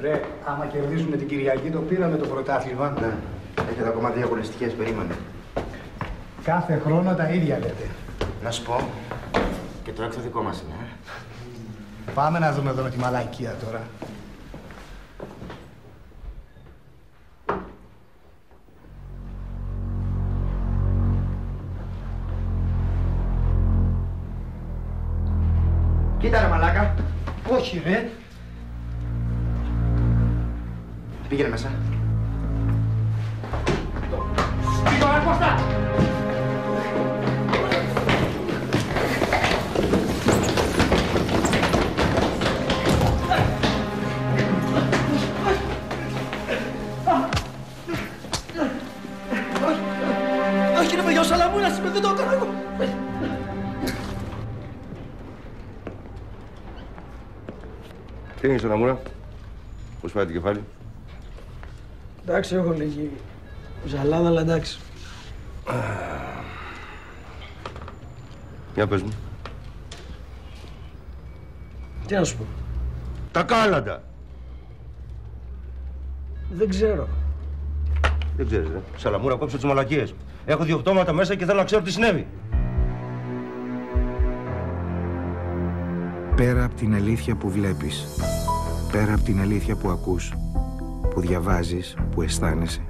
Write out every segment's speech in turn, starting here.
Ρε, άμα κερδίσουμε την Κυριακή το πήραμε το πρωτάθλημα. Ναι. Έχετε ακόμα δύο αγωνιστικές, περίμενε. Κάθε χρόνο τα ίδια λέτε. Να σου πω. Και το έξω δικό μας είναι. ε. Πάμε να δούμε εδώ με τη μαλακία τώρα. Κοίτα ρε μαλάκα. Όχι ρε. Πήγαινε μέσα. Όχι ρε παιδιά, ο Σαλαμούρας είμαι, δεν το έκανα εγώ. Τι είναι Σαλαμούρα, πώς πάει το κεφάλι; Εντάξει, έχω λίγη ζαλάδα, αλλά εντάξει. Για πες μου. Τι να σου πω. Τα κάλαντα. Δεν ξέρω. Δεν ξέρεις, ρε. Σαλαμούρα, κόψε τις μαλακίες. Έχω δύο πτώματα μέσα και θέλω να ξέρω τι συνέβη. Πέρα από την αλήθεια που βλέπεις, πέρα από την αλήθεια που ακούς, που διαβάζεις, που αισθάνεσαι,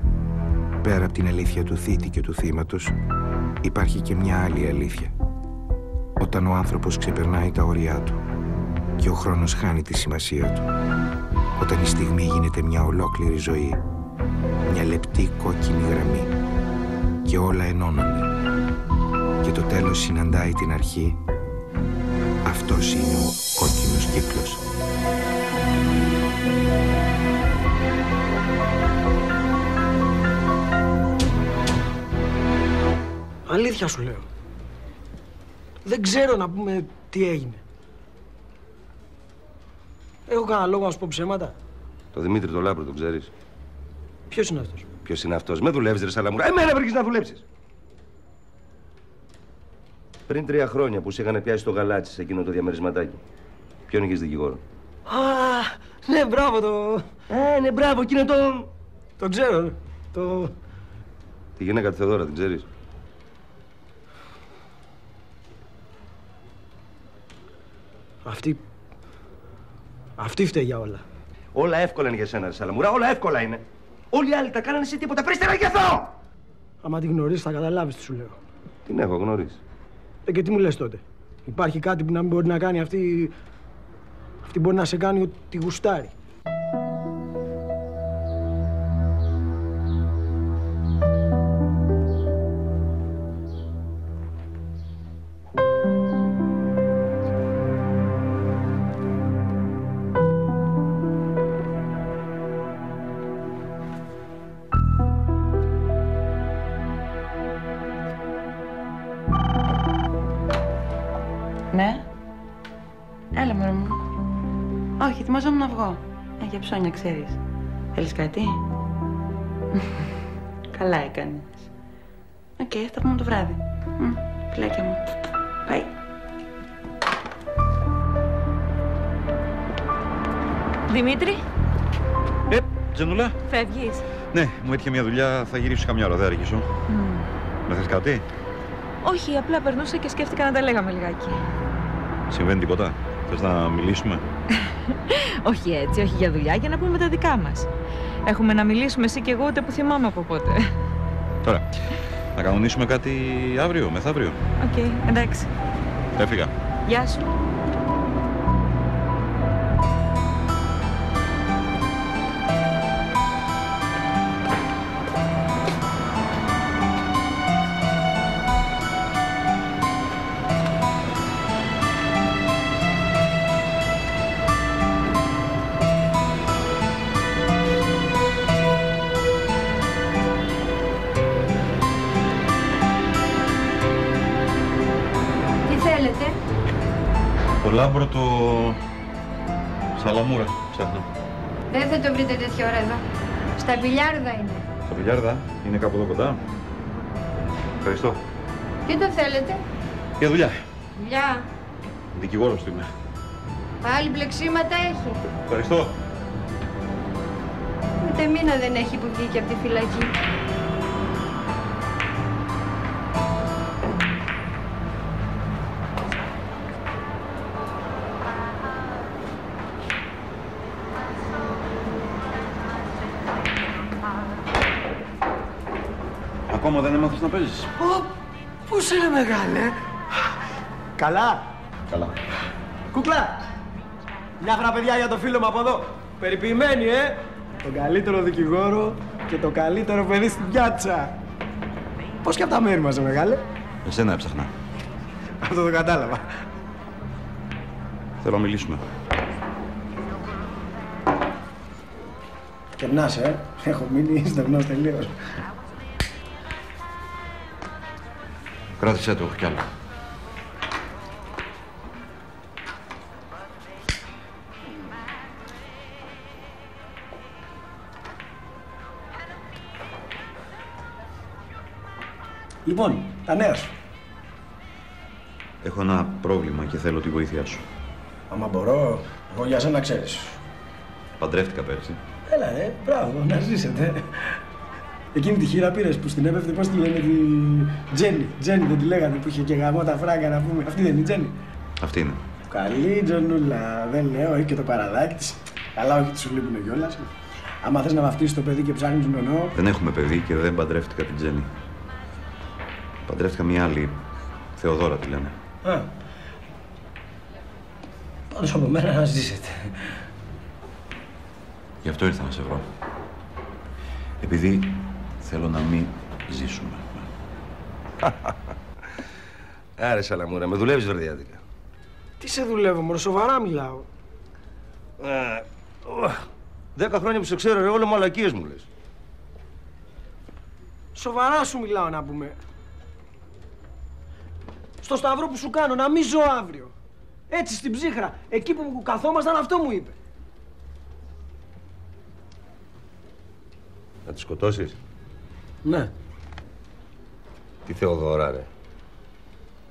πέρα από την αλήθεια του θήτη και του θύματος, υπάρχει και μια άλλη αλήθεια. Όταν ο άνθρωπος ξεπερνάει τα όρια του και ο χρόνος χάνει τη σημασία του. Όταν η στιγμή γίνεται μια ολόκληρη ζωή, μια λεπτή κόκκινη γραμμή και όλα ενώνονται και το τέλος συναντάει την αρχή αυτός είναι ο κόκκινος κύκλος. Αλήθεια σου λέω. Δεν ξέρω να πούμε τι έγινε. Έχω κανένα λόγο να σου πω ψέματα; Το Δημήτρη το Λάμπρο, τον ξέρεις. Ποιος είναι αυτός; Ποιος είναι αυτός; Με δουλεύεις, ρε Σαλαμούρα. Εμένα βρήκες να δουλέψεις. Πριν τρία χρόνια που σε είχαν πιάσει στο γαλάτσι σε εκείνο το διαμερισματάκι. Ποιον είχες δικηγόρο; Α, ναι, μπράβο το... Ε, ναι, μπράβο, εκείνο το... Το ξέρω. Το... Τη γυναίκα τη Θεοδόρα, την ξέρεις. Αυτή... Αυτή φταίει για όλα. Όλα εύκολα είναι για σένα, ρε Σαλαμούρα. Όλα εύκολα είναι. Όλοι οι άλλοι τα κάνανε εσύ τίποτα. Πρίστε να γεθώ! Άμα την γνωρίσεις θα καταλάβεις τι σου λέω. Την έχω γνωρίσει. Ε, και τι μου λες τότε; Υπάρχει κάτι που να μην μπορεί να κάνει αυτή... Αυτή μπορεί να σε κάνει ότι γουστάρει. Ε, για ψώνια, ξέρεις. Θέλεις κάτι; Καλά έκανες. Οκ, θα τα πούμε το βράδυ. Μ, Φιλάκια μου. Bye. Δημήτρη, Ε, Τζενούλα. φεύγεις; Ναι, μου έτυχε μια δουλειά, θα γυρίσω καμιά ώρα, δεν αργήσω. Με θες κάτι, Όχι, απλά περνούσα και σκέφτηκα να τα λέγαμε λιγάκι. συμβαίνει τίποτα, θες να μιλήσουμε; όχι έτσι, όχι για δουλειά, για να πούμε τα δικά μας. Έχουμε να μιλήσουμε εσύ και εγώ ούτε που θυμάμαι από πότε. Τώρα, να κανονίσουμε κάτι αύριο, μεθαύριο. Οκ, εντάξει. Έφυγα. Γεια σου. Λάμπρο το... Σαλαμούρα, ψάχνω. Δεν θα το βρείτε τέτοια ώρα εδώ. Στα μπιλιάρδα είναι. Στα μπιλιάρδα, είναι κάπου εδώ κοντά. Ευχαριστώ. Τι το θέλετε; Για δουλειά. Δουλειά. Δικηγόρος του είμαι. Πάλι μπλεξίματα έχει. Ευχαριστώ. Ούτε μήνα δεν έχει που βγήκε από τη φυλακή. Παίζεις. Πού σε ρε μεγάλε. Καλά. Καλά. Κούκλα. Μια χαρά παιδιά για το φίλο μου από εδώ. Περιποιημένη, ε; Τον καλύτερο δικηγόρο και το καλύτερο παιδί στην πιάτσα. Πώς και από τα μέρη μας, ρε μεγάλε. Εσένα έψαχνα. Αυτό το κατάλαβα. Θέλω να μιλήσουμε. Κερνάς, ε; Έχω μείνει στεγνός τελείως. Κράτησέ το, έχω κι άλλο. Λοιπόν, τα νέα σου. Έχω ένα πρόβλημα και θέλω τη βοήθειά σου. Άμα μπορώ, εγώ για σένα ξέρεις. Παντρεύτηκα πέρσι. Έλα, ρε, μπράβο, να ζήσετε. Εκείνη τη χείρα πήρες που στην έπεφτε, πώς τη λένε, τη Τζέννη. Τζέννη δεν τη λέγανε που είχε και γαμό τα φράγκα να πούμε. Αυτή δεν είναι η Τζέννη. Αυτή είναι. Καλή Τζονούλα, δεν λέω, έχει και το παραδάκι της. Αλλά όχι, τη σου λείπουν κιόλας. Άμα θες να βαφτίσεις το παιδί και ψάχνεις νονό. Δεν έχουμε παιδί και δεν παντρεύτηκα την Τζέννη. Παντρεύτηκα μια άλλη. Θεοδόρα τη λένε. Α. Πάντως από μένα να ζήσετε. Γι' αυτό ήρθα να σε βρω. Επειδή θέλω να μην ζήσουμε. Άρε Σαλαμούρα, με δουλεύεις βρεδιάτικα. Τι σε δουλεύω, μωρό, σοβαρά μιλάω. Ε, Δέκα χρόνια που σε ξέρω, ρε, όλο μαλακίες μου λες. Σοβαρά σου μιλάω να πούμε. Στο σταυρό που σου κάνω, να μην ζω αύριο. Έτσι στην ψύχρα, εκεί που καθόμασταν, αυτό μου είπε. Να τη σκοτώσεις; Ναι, Τη Θεοδόρα, ρε.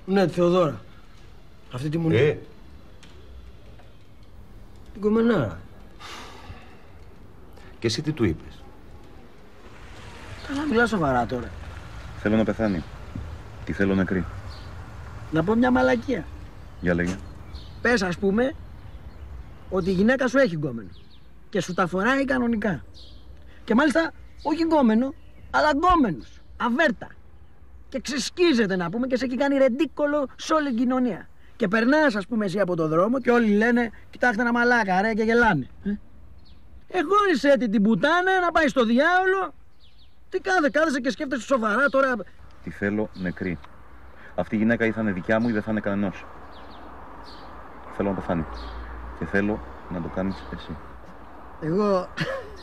ναι, τη Θεοδόρα. Αυτή τη μου Ε, Την κομμενάρα. και εσύ τι του είπες; Καλά, μιλά σοβαρά τώρα. Θέλω να πεθάνει. Τη θέλω νεκρή. Να πω μια μαλακία. Για λέγε. Πες, ας πούμε, ότι η γυναίκα σου έχει γκόμενο. Και σου τα φοράει κανονικά. Και μάλιστα, όχι γκόμενο, αλλά γκόμενος. Αβέρτα. Και ξεσκίζεται να πούμε και σε έχει κάνει ρεντίκολο σε όλη την κοινωνία. Και περνάς, ας πούμε, εσύ από τον δρόμο και όλοι λένε, κοιτάξτε ένα μαλάκα, ρε, και γελάνε. Ε; Εγόρισε την την πουτάνα να πάει στο διάολο. Τι κάθε, κάθεσαι και σκέφτεσαι σοβαρά τώρα. Τη θέλω νεκρή. Αυτή η γυναίκα ή θα είναι δικιά μου ή δεν θα είναι κανένα. Θέλω να πεθάνει. Και θέλω να το κάνεις εσύ. Εγώ.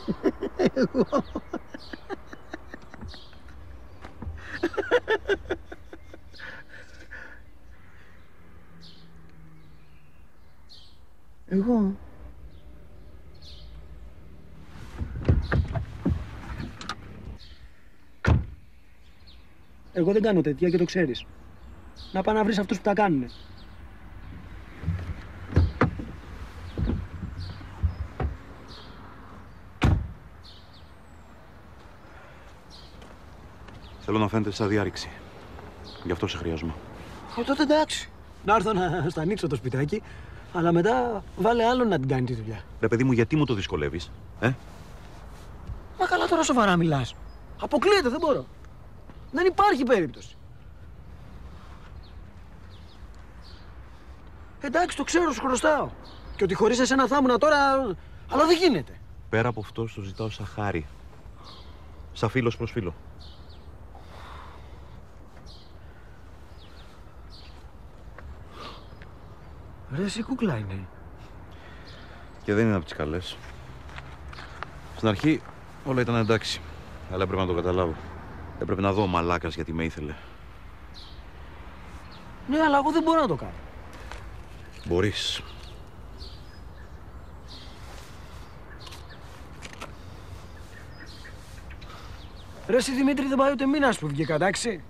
Εγώ. Εγώ. Εγώ δεν κάνω τέτοια και το ξέρεις. Να πάω να βρεις αυτούς που τα κάνουνε. Θέλω να φαίνεται σαν διάρρηξη. Γι' αυτό σε χρειάζομαι. Ε, τότε εντάξει. Να έρθω να στα ανοίξω το σπιτάκι, αλλά μετά βάλε άλλον να την κάνει τη δουλειά. Ρε παιδί μου, γιατί μου το δυσκολεύεις, ε; Μα καλά τώρα σοβαρά μιλάς. Αποκλείεται, δεν μπορώ. Δεν υπάρχει περίπτωση. Εντάξει, το ξέρω, σου χρωστάω. Και ότι χωρίς εσένα θα ήμουν τώρα... Αλλά δεν γίνεται. Πέρα από αυτό, στο ζητάω σαν χάρη. Σαν φίλος προς φίλο. Ρε, εσύ κούκλα είναι. Και δεν είναι από τις καλές. Στην αρχή όλα ήταν εντάξει. Αλλά έπρεπε να το καταλάβω. Έπρεπε να δω ο μαλάκας γιατί με ήθελε. Ναι, αλλά εγώ δεν μπορώ να το κάνω. Μπορείς. Ρε, εσύ Δημήτρη δεν πάει ούτε μήνας που βγήκα, εντάξει.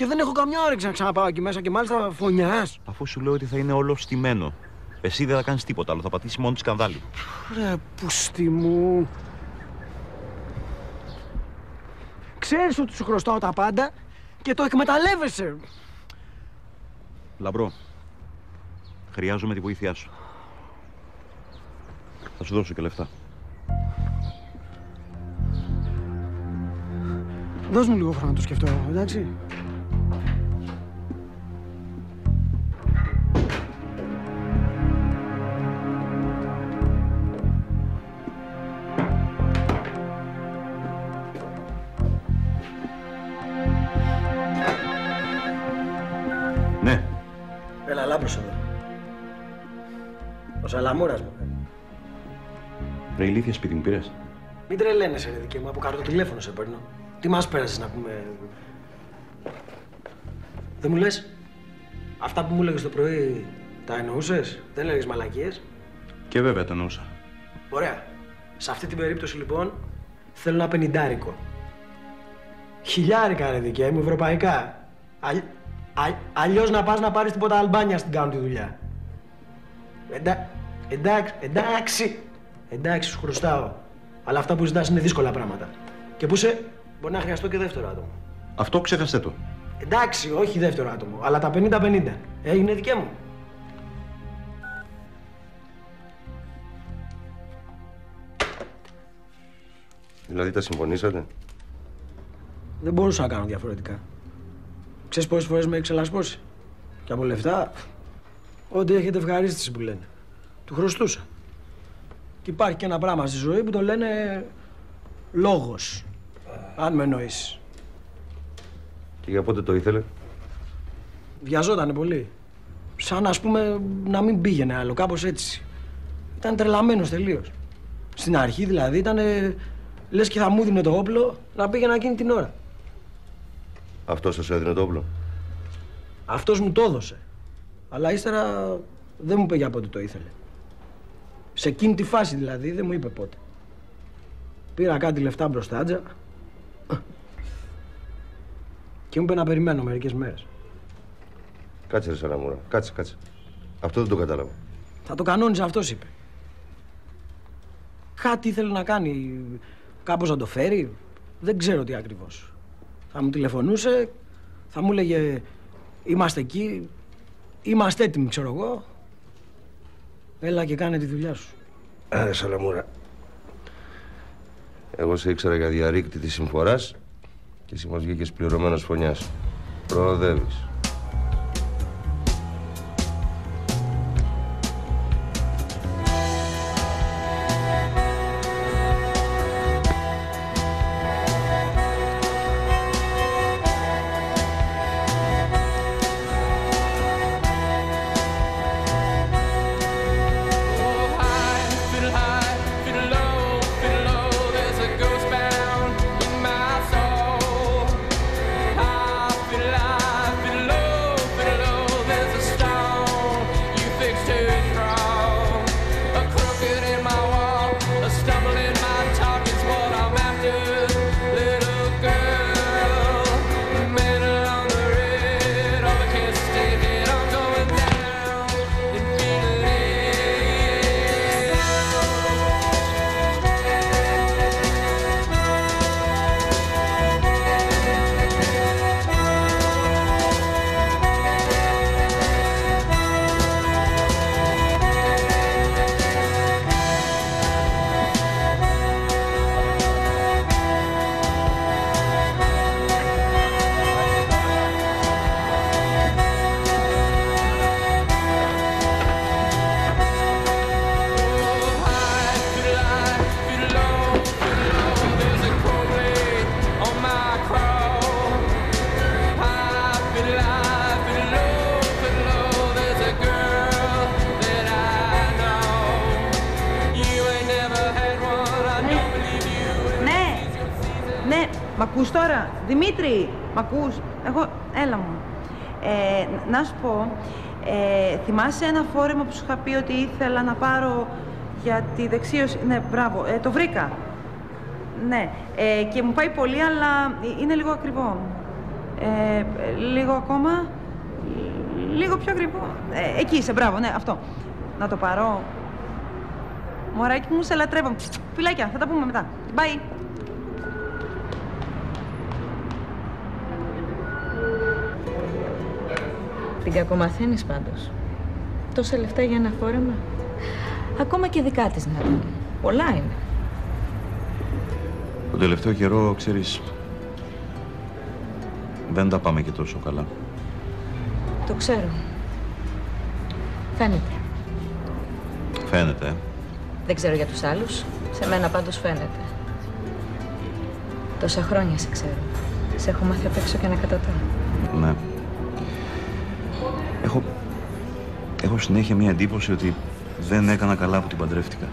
Και δεν έχω καμιά όρεξη να ξαναπάω εκεί μέσα και μάλιστα φωνιάς. Αφού σου λέω ότι θα είναι όλο στημένο. Εσύ δεν θα κάνεις τίποτα άλλο. Θα πατήσεις μόνο τη σκανδάλι. Ρε, πούστη μου. ξέρεις ότι σου χρωστάω τα πάντα και το εκμεταλλεύεσαι. Λαμπρό, χρειάζομαι τη βοήθειά σου. Θα σου δώσω και λεφτά. Δώσ' μου λίγο χρόνο να το σκεφτώ, εντάξει. Ηλίθεια σπίτι μου πήρες; Μην τρελαίνεσαι, ρε δικέ μου, από κάτω το τηλέφωνο σε παίρνω. Τι μας πέρασες να πούμε... Δεν μου λες, αυτά που μου έλεγες το πρωί τα εννοούσες, δεν έλεγες μαλακίες; Και βέβαια το εννοούσα. Ωραία. Σε αυτή την περίπτωση λοιπόν θέλω ένα πενιντάρικο. Χιλιάρικα ρε δικέ μου, ευρωπαϊκά. Αλλ... Α... Αλλιώς να πας να πάρεις τίποτα Αλμπάνια στην κάνουν τη δουλειά. Εντά... Εντάξει, εντάξει, εντάξει, σου χρωστάω. Αλλά αυτά που ζητάς είναι δύσκολα πράγματα. Και που σε, μπορεί να χρειαστώ και δεύτερο άτομο. Αυτό ξέχασέ το. Εντάξει, όχι δεύτερο άτομο, αλλά τα 50-50. Ε, είναι δικέ μου. Δηλαδή τα συμφωνήσατε; Δεν μπορούσα να κάνω διαφορετικά. Ξέρεις πόσες φορές με έχει ξελασπώσει. Και από λεφτά, ό,τι έχετε ευχαρίστηση που λένε. Του χρωστούσα. Και υπάρχει και ένα πράγμα στη ζωή που το λένε λόγος. Αν με εννοείς. Και για πότε το ήθελε; Βιαζότανε πολύ. Σαν ας πούμε να μην πήγαινε άλλο, κάπως έτσι. Ήταν τρελαμένος τελείως. Στην αρχή δηλαδή ήταν λες και θα μου δίνει το όπλο να πήγαινα εκείνη την ώρα. Αυτός σας έδινε το όπλο; Αυτός μου το έδωσε. Αλλά ύστερα δεν μου είπε για πότε το ήθελε. Σε εκείνη τη φάση δηλαδή δεν μου είπε πότε. Πήρα κάτι λεφτά μπροστάτζα και μου είπε να περιμένω μερικές μέρες. Κάτσε, ρε Σαλαμούρα. Κάτσε, κάτσε. Αυτό δεν το κατάλαβα. Θα το κανόνιζε αυτός είπε. Κάτι ήθελε να κάνει, κάπως να το φέρει. Δεν ξέρω τι ακριβώς. Θα μου τηλεφωνούσε, θα μου έλεγε είμαστε εκεί, είμαστε έτοιμοι ξέρω εγώ. Έλα και κάνε τη δουλειά σου. Ε, Σαλαμούρα. Εγώ σε ήξερα για διαρρήκτη της συμφοράς και εσύ μας βγήκες πληρωμένος φωνιάς. Προοδεύεις. Μ' ακούς τώρα, Δημήτρη, μ' ακούς, εγώ, έλα μου. Ε, να σου πω, ε, θυμάσαι ένα φόρεμα που σου είχα πει ότι ήθελα να πάρω για τη δεξίωση, ναι, μπράβο, ε, το βρήκα. Ναι, ε, και μου πάει πολύ, αλλά είναι λίγο ακριβό. Ε, λίγο ακόμα, λίγο πιο ακριβό. Ε, εκεί είσαι, μπράβο, ναι, αυτό. Να το πάρω. Μωράκι μου, σε λατρεύω. Φιλάκια, θα τα πούμε μετά. Bye. Την κακομαθαίνεις πάντως. Τόσα λεφτά για ένα φόρεμα. Ακόμα και δικά της να ήταν. Πολλά είναι. Τον τελευταίο καιρό, ξέρεις, δεν τα πάμε και τόσο καλά. Το ξέρω. Φαίνεται. Φαίνεται, ε. Δεν ξέρω για τους άλλους. Σε μένα πάντως φαίνεται. Τόσα χρόνια σε ξέρω. Σε έχω μάθει απ' έξω και ανακατατά. Ναι. Συνέχεια μία εντύπωση ότι δεν έκανα καλά που την παντρεύτηκα.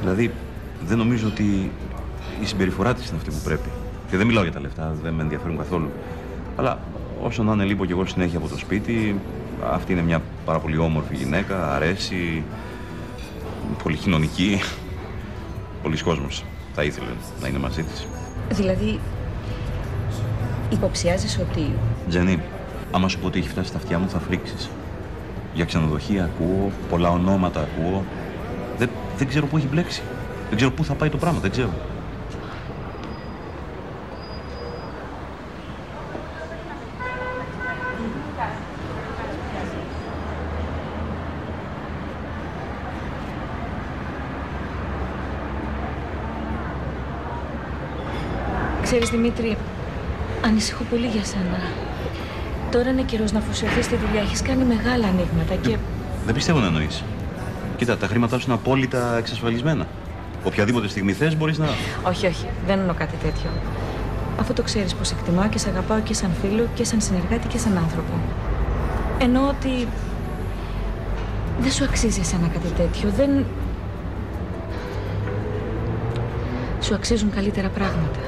Δηλαδή, δεν νομίζω ότι η συμπεριφορά της είναι αυτή που πρέπει. Και δεν μιλάω για τα λεφτά, δεν με ενδιαφέρουν καθόλου. Αλλά όσο να είναι λείπω κι εγώ συνέχεια από το σπίτι, αυτή είναι μια πάρα πολύ όμορφη γυναίκα, αρέσει, πολύ κοινωνική. Πολλοί κόσμος θα ήθελε να είναι μαζί της. Δηλαδή, υποψιάζεις ότι Τζένι, άμα σου πω ότι έχει φτάσει στα αυτιά μου, θα φρίξεις. Για ξενοδοχεία ακούω, πολλά ονόματα ακούω. Δεν, δεν ξέρω πού έχει μπλέξει. Δεν ξέρω πού θα πάει το πράγμα, δεν ξέρω. Ξέρεις, Δημήτρη, ανησυχώ πολύ για σένα. Τώρα είναι καιρός να αφοσιωθείς στη δουλειά. Έχεις κάνει μεγάλα ανοίγματα και... Δεν πιστεύω να εννοείς. Κοίτα, τα χρήματά σου είναι απόλυτα εξασφαλισμένα. Οποιαδήποτε στιγμή θες μπορείς να... Όχι, όχι, δεν εννοώ κάτι τέτοιο. Αφού το ξέρεις πως εκτιμάω και σε αγαπάω και σαν φίλο και σαν συνεργάτη και σαν άνθρωπο. Εννοώ ότι δεν σου αξίζει εσένα κάτι τέτοιο. Δεν... Σου αξίζουν καλύτερα πράγματα.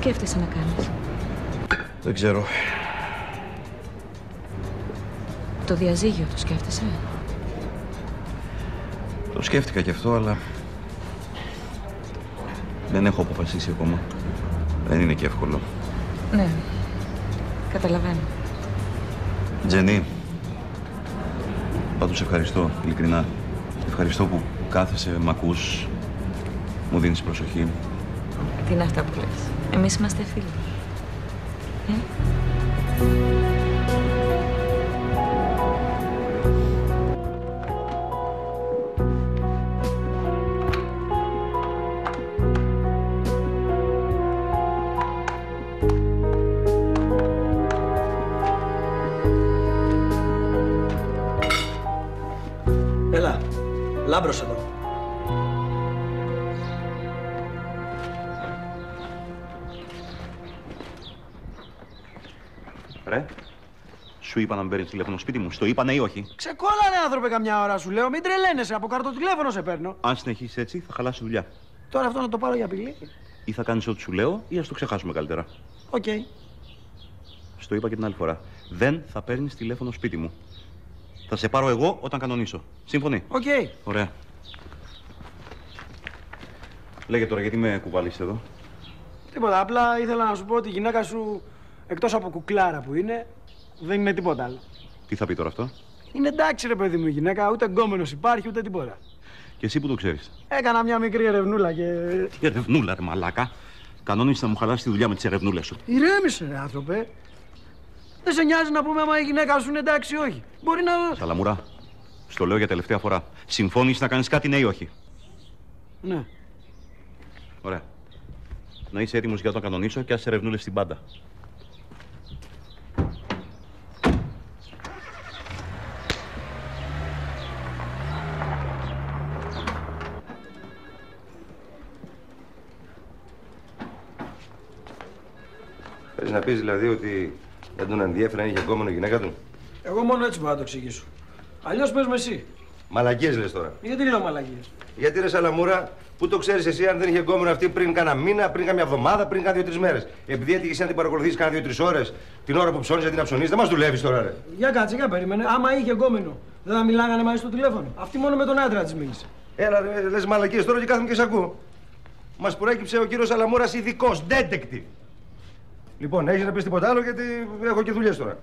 Σκέφτεσαι να κάνεις; Δεν ξέρω. Το διαζύγιο το σκέφτεσαι; Το σκέφτηκα κι αυτό, αλλά... Δεν έχω αποφασίσει ακόμα. Δεν είναι και εύκολο. Ναι, καταλαβαίνω. Τζενί, πάντως ευχαριστώ, ειλικρινά. Ευχαριστώ που κάθεσαι, μ' ακούς, μου δίνεις προσοχή. Τι είναι αυτά που λες; Εμείς είμαστε φίλοι. Ε; Είπα να με παίρνεις τηλέφωνο σπίτι μου. Στο είπα ναι ή όχι. Ξεκόλλα ρε άνθρωπε καμιά ώρα σου λέω, μην τρελαίνεσαι, από καρτοτηλέφωνο σε παίρνω. Αν συνεχίσεις έτσι, θα χαλάσει δουλειά. Τώρα αυτό να το πάρω για απειλή. Ή θα κάνεις ό,τι σου λέω, ή ας το ξεχάσουμε καλύτερα. Οκ. Στο είπα και την άλλη φορά. Δεν θα παίρνεις τηλέφωνο σπίτι μου. Θα σε πάρω εγώ όταν κανονίσω. Σύμφωνοι; Οκ. Ωραία. Λέγε τώρα, γιατί με κουβάλησες εδώ; Τίποτα, απλά ήθελα να σου πω ότι η γυναίκα σου, εκτός από κουκλάρα που είναι, δεν είναι τίποτα άλλο. Τι θα πει τώρα αυτό; Είναι εντάξει ρε παιδί μου η γυναίκα, ούτε γκόμενος υπάρχει, ούτε τίποτα. Και εσύ που το ξέρεις; Έκανα μια μικρή ερευνούλα και... Τι ερευνούλα, ρε μαλάκα. Κανόνισε να μου χαλάσει τη δουλειά με τις ερευνούλες σου. Ηρέμησε ρε άνθρωπε. Δεν σε νοιάζει να πούμε άμα η γυναίκα σου είναι εντάξει ή όχι. Μπορεί να... Σαλαμουρά, στο λέω για τελευταία φορά. Συμφώνησε να κάνεις κάτι, ναι ή όχι; Ναι. Ωραία. Να είσαι έτοιμος για να το κανονίσω και ας ερευνούλες στην πάντα. Θες να πεις δηλαδή ότι δεν τον ενδιέφερε αν είχε γκόμενο η γυναίκα του; Εγώ μόνο έτσι μπορώ να το εξηγήσω. Αλλιώς πες με εσύ. Μαλακίες λες τώρα. Γιατί λέω μαλαγίες. Γιατί ρε Σαλαμούρα, πού το ξέρεις εσύ αν δεν είχε γκόμενο αυτή πριν κάνα μήνα, πριν κάμια εβδομάδα, πριν κάνα δύο-τρεις μέρες. Επειδή έτυχε εσύ να την παρακολουθήσει κάνα δύο-τρεις ώρες την ώρα που ψώνεις γιατί να ψωνίσει, δεν μας δουλεύεις τώρα, ρε. Για κάτσε, για περίμενε. Άμα είχε γκόμενο, δεν θα μιλάγανε μαζί στο τηλέφωνο. Αυτή μόνο με τον άντρα της μίλησε. Έλα, ρε, λες μαλακίες τώρα και κάθομαι και σε ακούω. Μας προέκυψε ο κύριος Αλαμούρα ειδικός, detective. Λοιπόν, έχεις να πεις τίποτα άλλο γιατί έχω και δουλειές τώρα.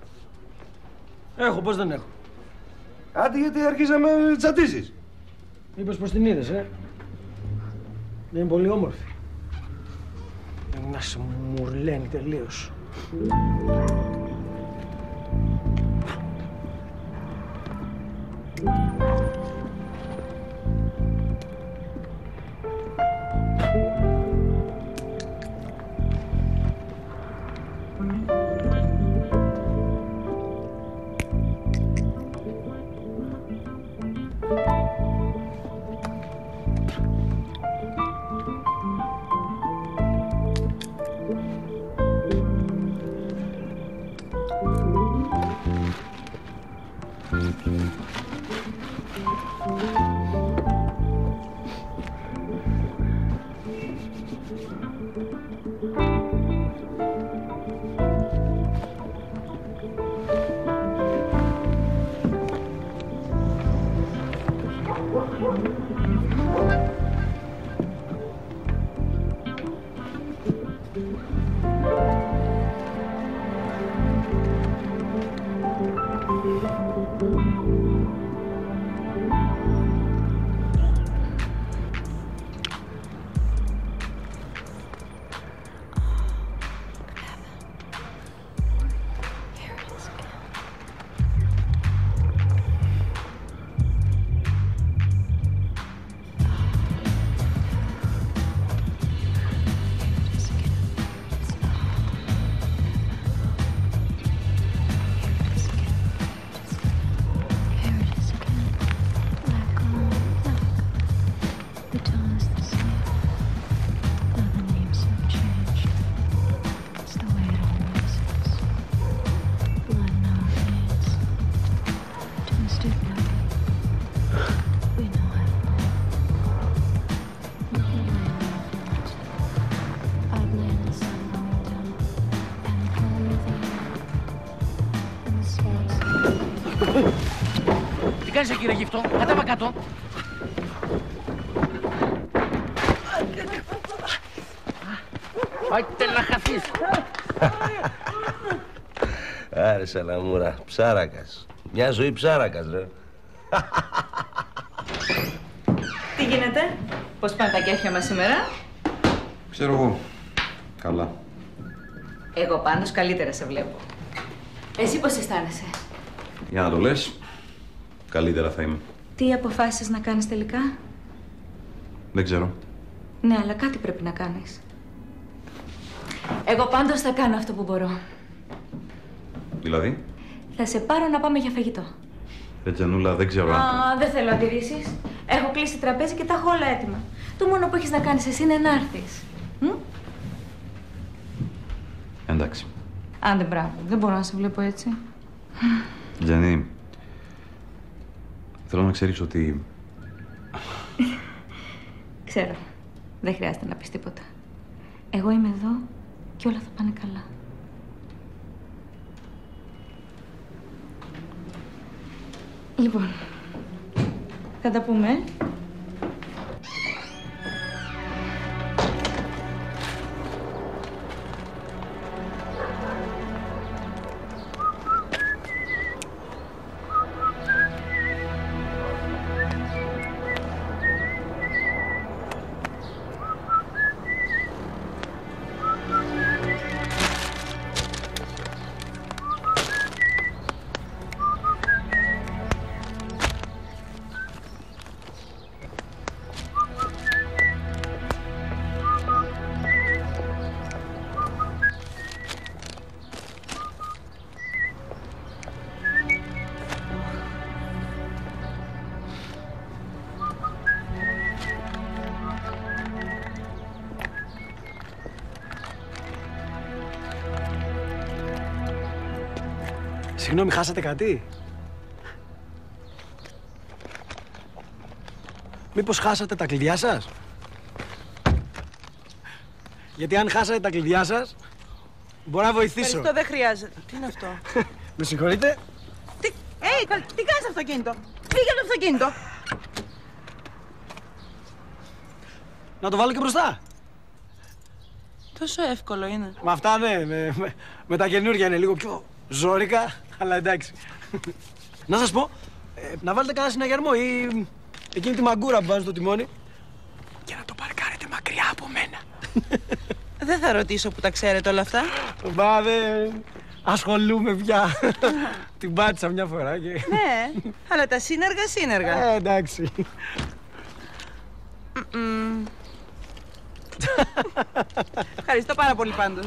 Έχω, πώς δεν έχω. Άντε γιατί αρχίσαμε τσαντίζεις. Μήπως πως την είδες, ε. Δεν είναι πολύ όμορφη. Να σε μουρλαίνει τελείως. Τι κάνεις εκεί ρε γυφτό, κατέβα κάτω. Άιτε να χαθείς. Άρε Σαλαμούρα, ψάρακας. Μια ζωή ψάρακας, ρε. Τι γίνεται, πώς πάνε τα κέφια μας σήμερα; Ξέρω εγώ. Καλά. Εγώ πάντως καλύτερα σε βλέπω. Εσύ πώς αισθάνεσαι; Για να το λες, καλύτερα θα είμαι. Τι αποφάσισες να κάνεις τελικά; Δεν ξέρω. Ναι, αλλά κάτι πρέπει να κάνεις. Εγώ πάντως θα κάνω αυτό που μπορώ. Δηλαδή, Θα σε πάρω να πάμε για φαγητό. ρε Τζανούλα, δεν ξέρω αν... Α, δεν θέλω αντιρρήσεις. Έχω κλείσει τραπέζι και τα έχω όλα έτοιμα. Το μόνο που έχεις να κάνεις εσύ είναι να έρθεις. Μ; Εντάξει. Άντε, μπράβο. Δεν μπορώ να σε βλέπω έτσι. Τζανί, θέλω να ξέρεις ότι Ξέρω. Δεν χρειάζεται να πεις τίποτα. Εγώ είμαι εδώ και όλα θα πάνε καλά. Λοιπόν, θα τα πούμε. Ε; Συγγνώμη, χάσατε κάτι; Μήπως χάσατε τα κλειδιά σας; Γιατί αν χάσατε τα κλειδιά σας, μπορώ να βοηθήσω. Ευχαριστώ, δεν χρειάζεται. Τι είναι αυτό; Με συγχωρείτε. τι, hey, καλ- τι κάνεις στο αυτοκίνητο; Φύγε από το αυτοκίνητο. Να το βάλω και μπροστά. Τόσο εύκολο είναι. Με αυτά ναι, με, με, με τα καινούργια είναι λίγο πιο ζώρικα, αλλά εντάξει. να σας πω, ε, να βάλετε κανένα συναγερμό ή εκείνη τη μαγκούρα που βάζει το τιμόνι και να το παρκάρετε μακριά από μένα. Δεν θα ρωτήσω που τα ξέρετε όλα αυτά. Μπα, δεν ασχολούμαι πια. Την πάτησα μια φορά και... ναι, αλλά τα σύνεργα σύνεργα. Ε, εντάξει. Μμμ. Ευχαριστώ πάρα πολύ πάντως.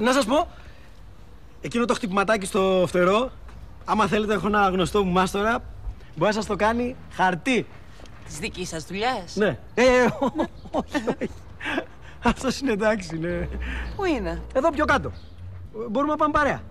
Να σας πω, εκείνο το χτυπηματάκι στο φτερό, άμα θέλετε έχω ένα γνωστό μου μάστορα, μπορεί να σας το κάνει χαρτί. Της δικής σας δουλειάς. Ναι. Ε, όχι, όχι. Αυτός είναι εντάξει, ναι. Πού είναι; Εδώ πιο κάτω. Μπορούμε να πάμε παρέα.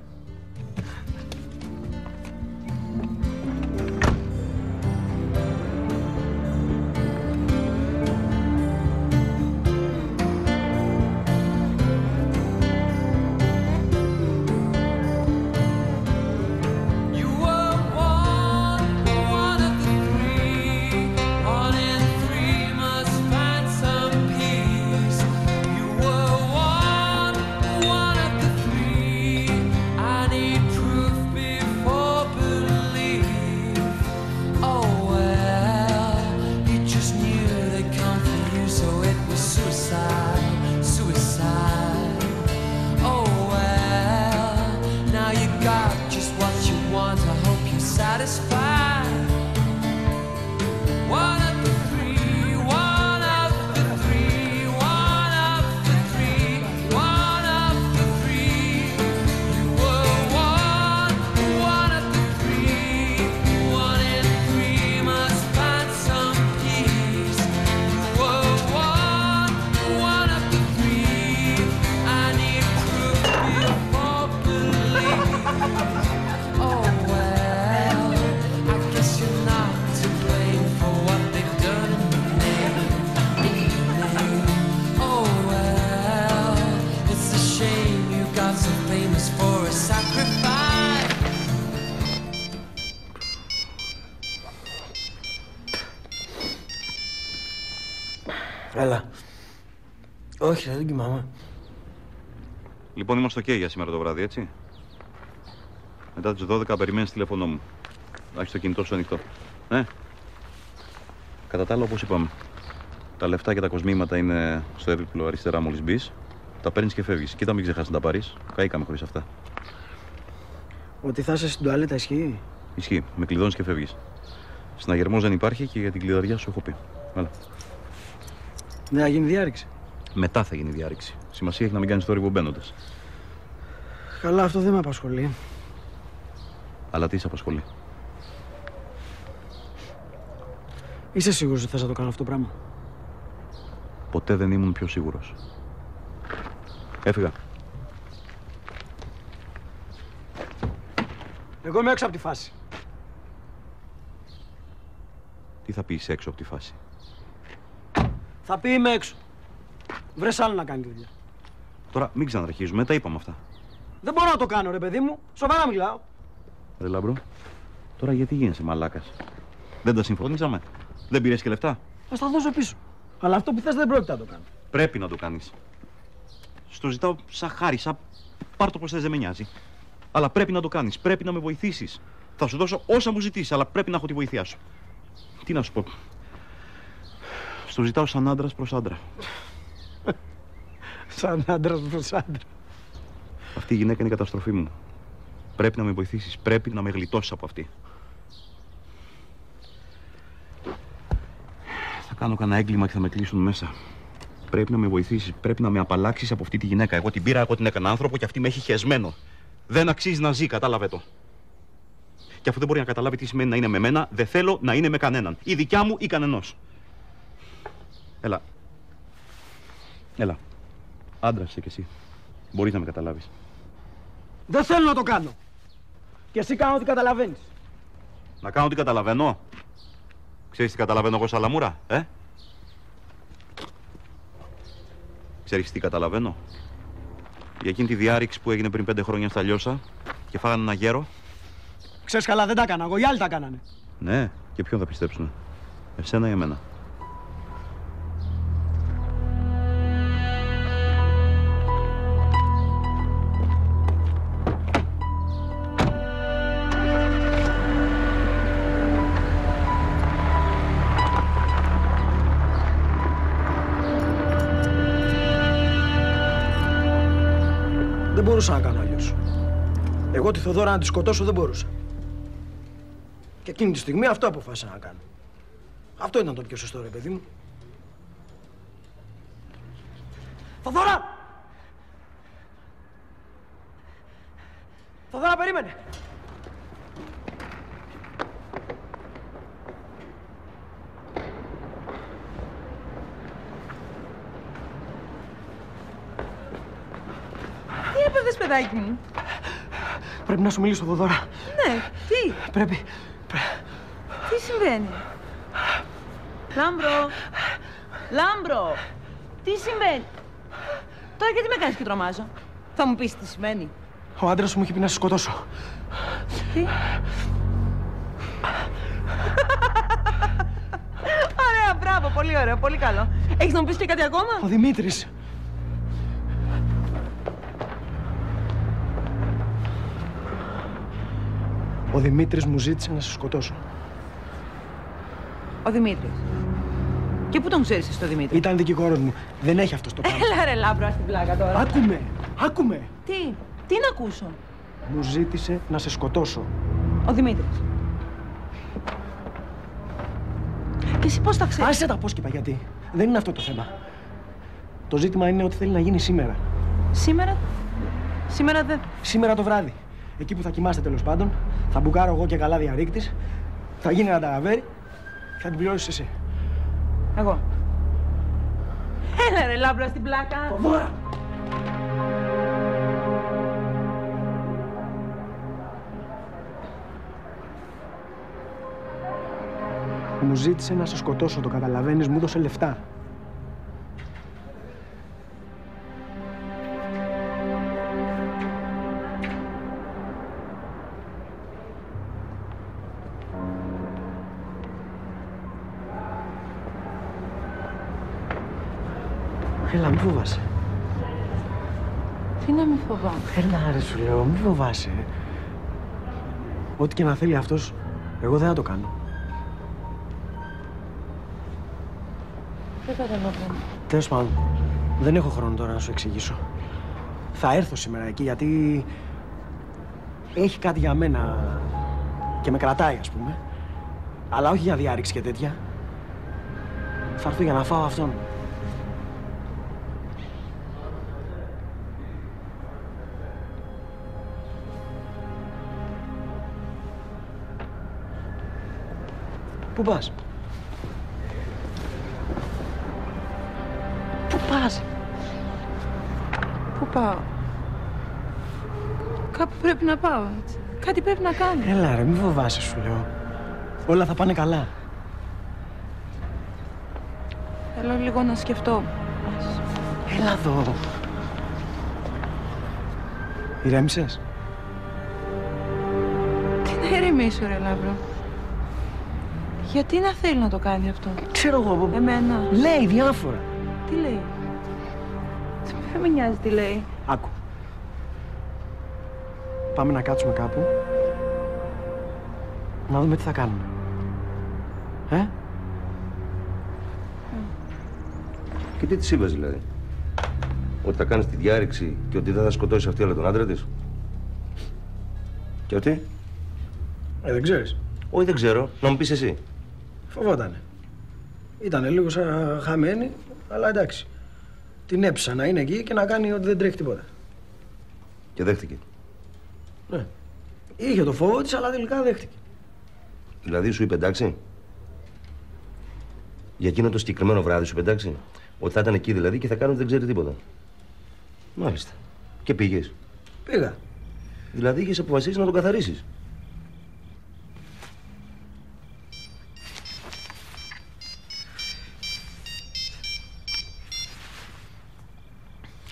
Έλα. Όχι, δεν κοιμάμαι. Λοιπόν, είμαστε OK για σήμερα το βράδυ, έτσι; Μετά τις 12 περιμένεις τηλεφωνό μου. Να έχεις το κινητό σου ανοιχτό. Ναι. Κατά τα άλλα, όπως είπαμε, τα λεφτά και τα κοσμήματα είναι στο έπιπλο αριστερά μόλις μπεις. Τα παίρνεις και φεύγεις. Κοίτα, μην ξεχάσεις να τα πάρεις. Καήκαμε χωρίς αυτά. Ότι θα είσαι στην τουαλέτα ισχύει; Ισχύει. Με κλειδώνεις και φεύγεις. Συναγερμό δεν υπάρχει και για την κλειδαριά σου έχω πει. Έλα. Δεν θα γίνει διάρρηξη. Μετά θα γίνει η διάρρηξη. Σημασία έχει να μην κάνεις θόρυβο μπαίνοντα. Καλά, αυτό δεν με απασχολεί. Αλλά τι σε απασχολεί; Είσαι σίγουρος ότι θες να το κάνω αυτό το πράγμα; Ποτέ δεν ήμουν πιο σίγουρος. Έφυγα. Εγώ είμαι έξω από τη φάση. Τι θα πεις έξω από τη φάση; Θα πει είμαι έξω. Βρες άλλο να κάνει τη δουλειά. Τώρα μην ξαναρχίζουμε, τα είπαμε αυτά. Δεν μπορώ να το κάνω, ρε παιδί μου. Σοβαρά μιλάω. Ρε λαμπρό, τώρα γιατί γίνεσαι μαλάκας; Δεν τα συμφωνήσαμε; Δεν πήρες και λεφτά; Θα στα δώσω πίσω. Αλλά αυτό που θες δεν πρόκειται να το κάνω. Πρέπει να το κάνεις. Στο ζητάω σαν χάρη, σαν πάρ το πώ θε, δεν με νοιάζει. Αλλά πρέπει να το κάνεις. Πρέπει να με βοηθήσεις. Θα σου δώσω όσα μου ζητήσει, αλλά πρέπει να έχω τη βοήθειά σου. Τι να σου πω. Στο ζητάω σαν άντρας προς άντρα. Σαν άντρας προς άντρα. Αυτή η γυναίκα είναι η καταστροφή μου. Πρέπει να με βοηθήσεις. Πρέπει να με γλιτώσεις από αυτή. Θα κάνω κανένα έγκλημα και θα με κλείσουν μέσα. Πρέπει να με βοηθήσεις. Πρέπει να με απαλλάξεις από αυτή τη γυναίκα. Εγώ την πήρα, εγώ την έκανα άνθρωπο και αυτή με έχει χεσμένο. Δεν αξίζει να ζει, κατάλαβε το. Και αφού δεν μπορεί να καταλάβει τι σημαίνει να είναι με μένα, δεν θέλω να είναι με κανέναν. Η δικιά μου ή κανενός. Έλα. Έλα. Άντρα είσαι κι εσύ. Μπορείς να με καταλάβεις. Δεν θέλω να το κάνω. Και εσύ κάνω ό,τι καταλαβαίνεις. Να κάνω τι καταλαβαίνω. Ξέρεις τι καταλαβαίνω εγώ σαλαμούρα, ε; Ξέρεις τι καταλαβαίνω; Για εκείνη τη διάρρηξη που έγινε πριν πέντε χρόνια στα Λιώσα και φάγανε ένα γέρο Ξέρεις καλά, δεν τα έκανα εγώ, οι άλλοι τα κάνανε. Ναι, και ποιον θα πιστέψουν. Εσένα ή εμένα; Εγώ τη Θοδώρα να τη σκοτώσω δεν μπορούσα. Και εκείνη τη στιγμή αυτό αποφάσισα να κάνω. Αυτό ήταν το πιο σωστό, ρε παιδί μου. Θοδώρα! Θοδώρα, περίμενε! Τι έπαθες, παιδάκι μου; Πρέπει να σου μιλήσω, Θοδώρα. Ναι, τι, Πρέπει. τι συμβαίνει; Λάμπρο, Λάμπρο, τι συμβαίνει; Τώρα γιατί με κάνεις και τρομάζω; Θα μου πεις τι συμβαίνει. Ο άντρας σου έχει πει να σε σκοτώσω. Τι; Ωραία, μπράβο, πολύ ωραίο, πολύ καλό. Έχεις να μου πεις και κάτι ακόμα; Ο Δημήτρης. Ο Δημήτρης μου ζήτησε να σε σκοτώσω. Ο Δημήτρης. Και πού τον ξέρεις εσύ τον Δημήτρη; Ήταν δικηγόρος μου. Δεν έχει αυτός το πράγμα. Έλα ρε Λάμπρο, άσ' την πλάκα τώρα. Άκου με! Άκου με! Τι, τι να ακούσω; Μου ζήτησε να σε σκοτώσω. Ο Δημήτρης. Και εσύ πώς τα ξέρεις; Άσε τα πώς και τα γιατί. Δεν είναι αυτό το θέμα. Το ζήτημα είναι ότι θέλει να γίνει σήμερα. Σήμερα; Σήμερα δεν. Σήμερα το βράδυ. Εκεί που θα κοιμάστε τέλος πάντων, θα μπουκάρω εγώ και καλά διαρρήκτης. Θα γίνει ένα νταλαβέρι και θα την πληρώσεις εσύ. Εγώ. Έλα ρε Λάμπρο, άσ' την πλάκα. Θοδώρα! Μου ζήτησε να σε σκοτώσω, το καταλαβαίνεις, μου έδωσε λεφτά. Έλα, μη φοβάσαι. Τι να μην φοβάμαι; Έλα, ρε σου λέω, μη φοβάσαι. Ό,τι και να θέλει αυτός, εγώ δεν θα το κάνω. Δεν καταλαβαίνω. Τέλος πάντων, δεν έχω χρόνο τώρα να σου εξηγήσω. Θα έρθω σήμερα εκεί γιατί έχει κάτι για μένα και με κρατάει, ας πούμε. Αλλά όχι για διάρρηξη και τέτοια. Θα έρθω για να φάω αυτόν. Πού πας; Πού πας; Πού πάω; Κάπου πρέπει να πάω έτσι. Κάτι πρέπει να κάνω. Έλα ρε, μη φοβάσαι σου λέω. Όλα θα πάνε καλά. Θέλω λίγο να σκεφτώ. Έλα εδώ. Ηρέμησες; Τι να ηρεμήσω ρε Λάμπρο. Γιατί να θέλει να το κάνει αυτό; Ξέρω εγώ. Εμένα. Λέει διάφορα. Τι λέει; Δεν με νοιάζει τι λέει. Άκου. Πάμε να κάτσουμε κάπου. Να δούμε τι θα κάνουμε. Ε; Και τι της είπες δηλαδή; Ότι θα κάνεις τη διάρρηξη και ότι δεν θα σκοτώσεις αυτή αλλά τον άντρα της; Και ότι; Ε, δεν ξέρεις. Όχι, δεν ξέρω. Να μου πεις εσύ. Φοβότανε. Ήτανε λίγο σαν χαμένη, αλλά εντάξει. Την έψα να είναι εκεί και να κάνει ότι δεν τρέχει τίποτα. Και δέχτηκε. Ναι. Είχε το φόβο της, αλλά τελικά δέχτηκε. Δηλαδή σου είπε εντάξει; Για εκείνο το συγκεκριμένο βράδυ σου είπε εντάξει; Ότι θα ήταν εκεί δηλαδή και θα κάνει ότι δεν ξέρει τίποτα. Μάλιστα. Και πήγες. Πήγα. Δηλαδή είχες αποφασίσει να τον καθαρίσεις.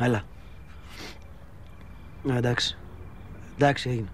Έλα. Ναι, εντάξει. Εντάξει, έγινε.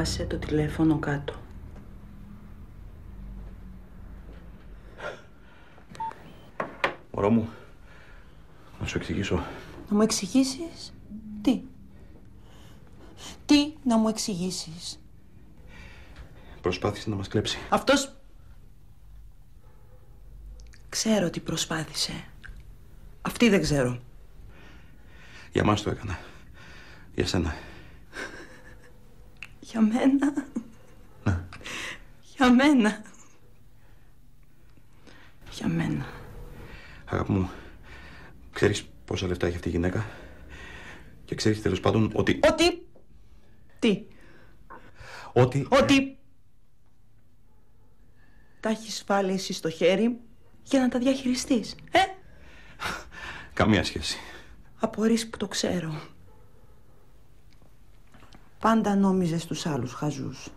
Άσε το τηλέφωνο κάτω. Μωρό μου, να σου εξηγήσω. Να μου εξηγήσεις; Τι; Τι να μου εξηγήσεις; Προσπάθησε να μας κλέψει. Αυτός... Ξέρω τι προσπάθησε. Αυτή δεν ξέρω. Για μας το έκανα. Για σένα. Για μένα. Για μένα. Για μένα. Αγάπη μου, ξέρεις πόσα λεφτά έχει αυτή η γυναίκα; Και ξέρεις τέλος πάντων ότι... Ότι. Τι; Ότι... Ότι. Τα έχεις βάλει εσύ στο χέρι για να τα διαχειριστείς. Ε, Καμία σχέση. απορείς που το ξέρω. Πάντα νόμιζες τους άλλους χαζούς.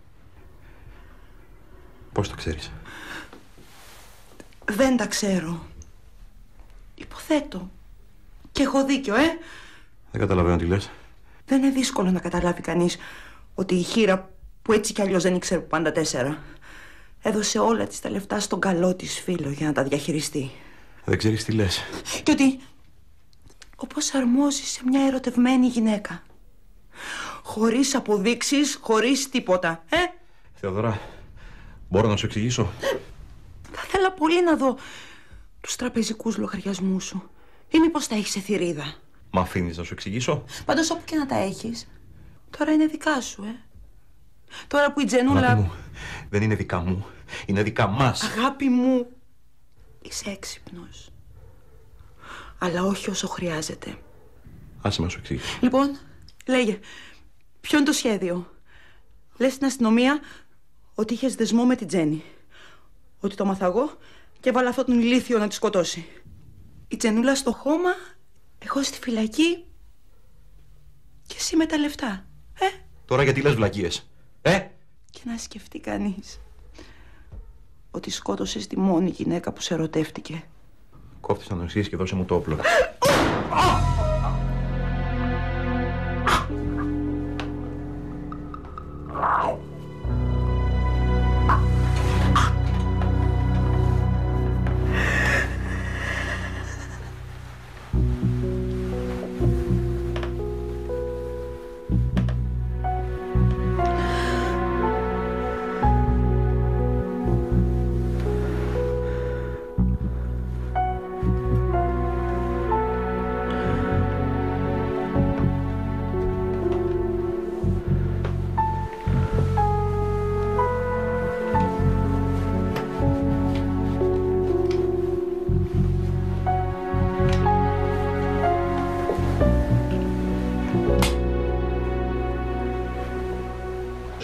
Πώς το ξέρεις; Δεν τα ξέρω. Υποθέτω. Και έχω δίκιο, ε. Δεν καταλαβαίνω τι λες. Δεν είναι δύσκολο να καταλάβει κανείς ότι η χείρα που έτσι κι αλλιώς δεν ήξερε που πάντα τέσσερα έδωσε όλα της τα λεφτά στον καλό της φίλο για να τα διαχειριστεί. Δεν ξέρεις τι λες. Και ότι όπως αρμόζει σε μια ερωτευμένη γυναίκα. Χωρίς αποδείξεις, χωρίς τίποτα. Ε, Θεοδωρά, μπορώ να σου εξηγήσω; θα ήθελα πολύ να δω τους τραπεζικούς λογαριασμούς σου. Ή μήπως τα έχεις σε θηρίδα; Μ' αφήνεις να σου εξηγήσω; Πάντως όπου και να τα έχεις, τώρα είναι δικά σου, ε. Τώρα που η Αγάπη Τζενούλα... μου, δεν είναι δικά μου. Είναι δικά μας. Αγάπη μου, είσαι έξυπνος. Αλλά όχι όσο χρειάζεται. Άσε με να σου εξηγήσω. Λοιπόν, λέγε, ποιο είναι το σχέδιο; Λες στην αστυνομία ότι είχες δεσμό με την Τζέννη. Ότι το μάθα εγώ και έβαλα αυτόν τον ηλίθιο να τη σκοτώσει. Η Τζενούλα στο χώμα, εγώ στη φυλακή και εσύ με τα λεφτά. Τώρα γιατί λες βλακίες; Ε! Και να σκεφτεί κανείς ότι σκότωσες τη μόνη γυναίκα που σε ερωτεύτηκε. Κόφτεις ανοησίες και δώσε μου το όπλο.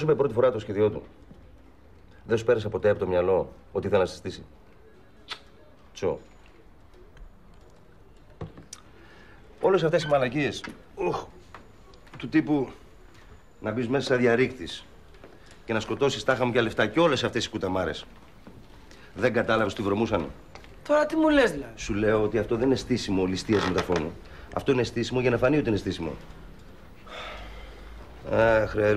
είπε πρώτη φορά το σχέδιό του. Δεν σου πέρασε ποτέ από το μυαλό ότι ήθελα να συστήσει. Τσο. Όλες αυτές οι μαλακίες ουχ, του τύπου να μπεις μέσα σαν διαρρήκτης και να σκοτώσεις τάχα μου για λεφτά και όλες αυτές οι κουταμάρες. Δεν κατάλαβες τι βρωμούσαν; Τώρα τι μου λες δηλαδή; Σου λέω ότι αυτό δεν είναι στήσιμο ληστείας μεταφώνου. Αυτό είναι στήσιμο για να φανεί ότι είναι στήσιμο. Αχ, ρε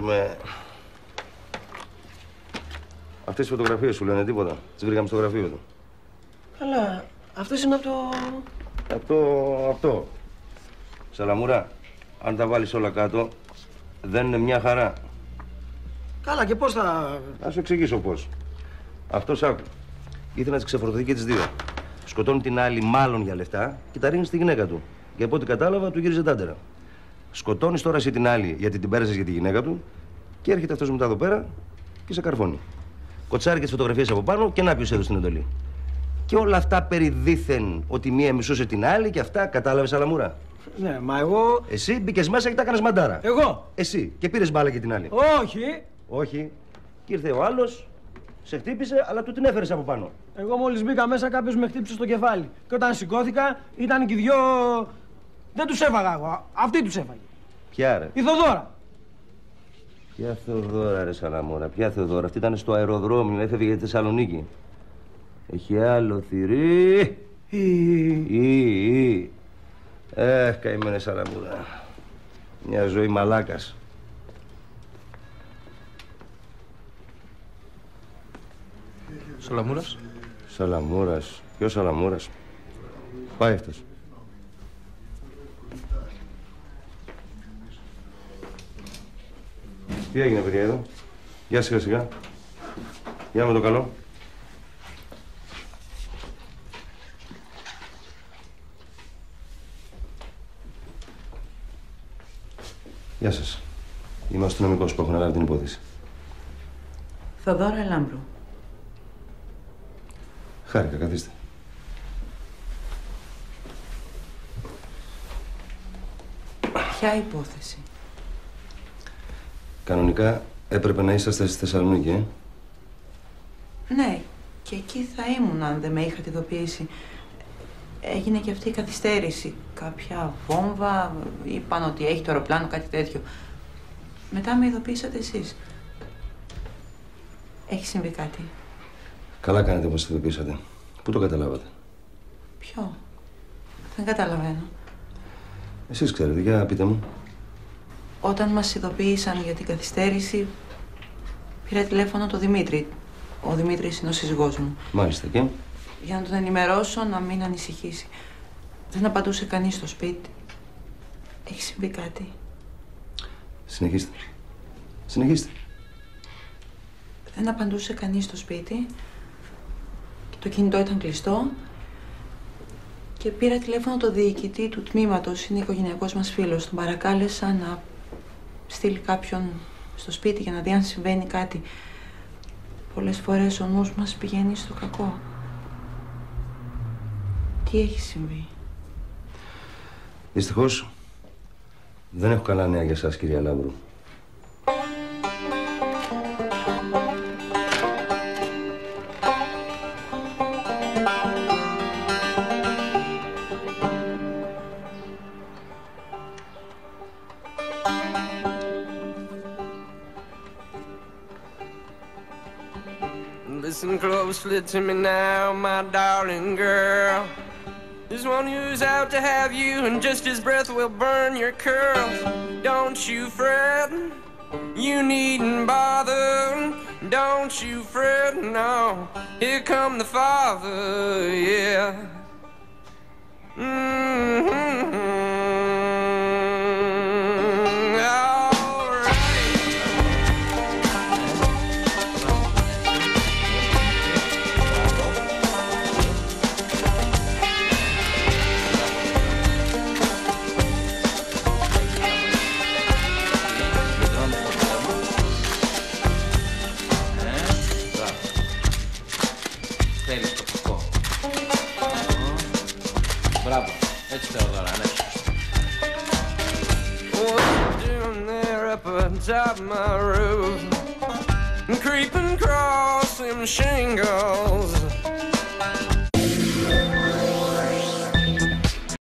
Έρμε. Αυτές οι φωτογραφίες σου λένε τίποτα. Τις βρήκαμε στο γραφείο του. Καλά, αυτός είναι από το... Αυτό, αυτό. Σαλαμούρα, αν τα βάλεις όλα κάτω, δεν είναι μια χαρά. Καλά και πώς θα... Να σου εξηγήσω πώς. Αυτός άκου. Ήθελε να τις ξεφορτωθεί και τις δύο. Σκοτώνει την άλλη μάλλον για λεφτά και τα ρίχνει στη γυναίκα του. Και από ό,τι κατάλαβα, του γύριζε τάντερα. Σκοτώνεις τώρα εσύ την άλλη γιατί την πέρασες για τη γυναίκα του και έρχεται αυτός μετά εδώ πέρα και σε καρφώνει. Κοτσάρει και τις φωτογραφίες από πάνω και να ποιος έδωσε την εντολή. Και όλα αυτά περί δίθεν ότι μία μισούσε την άλλη και αυτά κατάλαβες αλαμούρα; Ναι, μα εγώ... Εσύ μπήκες μέσα και τα έκανες μαντάρα. Εγώ; Εσύ και πήρες μπάλα και την άλλη. Όχι. Όχι. Και ήρθε ο άλλος, σε χτύπησε, αλλά του την έφερες από πάνω. Εγώ μόλις μπήκα μέσα κάποιος με χτύπησε στο κεφάλι. Και όταν σηκώθηκα ήταν και οι δυο... Δεν τους έφαγα εγώ. Αυτή τους έφαγε. Ποια ρε; Η Θοδόρα. Ποια Θεοδόρα, ρε Σαλαμόρα, ποια Θεοδόρα. Αυτή ήταν στο αεροδρόμιο, έφευγε για τη Θεσσαλονίκη. Έχει άλλο θηρί. Ή, ή. Έχ, καημένε Σαλαμούρα. Μια ζωή μαλάκας. Σαλαμούρας. Σαλαμούρας. Ποιος Σαλαμούρας; Πάει αυτός. Τι έγινε, παιδιά, εδώ; Γεια σιγά σιγά. Γεια με το καλό. Γεια σας. Είμαι ο αστυνομικός που έχω αναλάβει την υπόθεση. Θοδόρα Λάμπρου. Χάρηκα, καθίστε. Ποια υπόθεση; Κανονικά έπρεπε να είσαστε στη Θεσσαλονίκη, ε; Ναι, και εκεί θα ήμουν αν δεν με είχατε ειδοποιήσει. Έγινε και αυτή η καθυστέρηση. Κάποια βόμβα, είπαν ότι έχει το αεροπλάνο, κάτι τέτοιο. Μετά με ειδοποίησατε εσείς. Έχει συμβεί κάτι; Καλά κάνετε που το ειδοποιήσατε. Πού το καταλάβατε; Ποιο; Δεν καταλαβαίνω. Εσείς ξέρετε, για πείτε μου. Όταν μας ειδοποίησαν για την καθυστέρηση, πήρα τηλέφωνο το Δημήτρη. Ο Δημήτρης είναι ο σύζυγός μου. Μάλιστα και; Για να τον ενημερώσω να μην ανησυχήσει. Δεν απαντούσε κανείς στο σπίτι. Έχει συμβεί κάτι; Συνεχίστε. Συνεχίστε. Δεν απαντούσε κανείς στο σπίτι. Και το κινητό ήταν κλειστό. Και πήρα τηλέφωνο το διοικητή του τμήματος, είναι οικογενειακός μας φίλος. Τον παρακάλεσα να στείλει κάποιον στο σπίτι για να δει αν συμβαίνει κάτι. Πολλές φορές ο νους μας πηγαίνει στο κακό. Τι έχει συμβεί; Δυστυχώς δεν έχω καλά νέα για σας, κυρία Λάμπρου. Closely to me now, my darling girl. There's one who's out to have you, and just his breath will burn your curls. Don't you fret, you needn't bother. Don't you fret, no. Here come the father, yeah.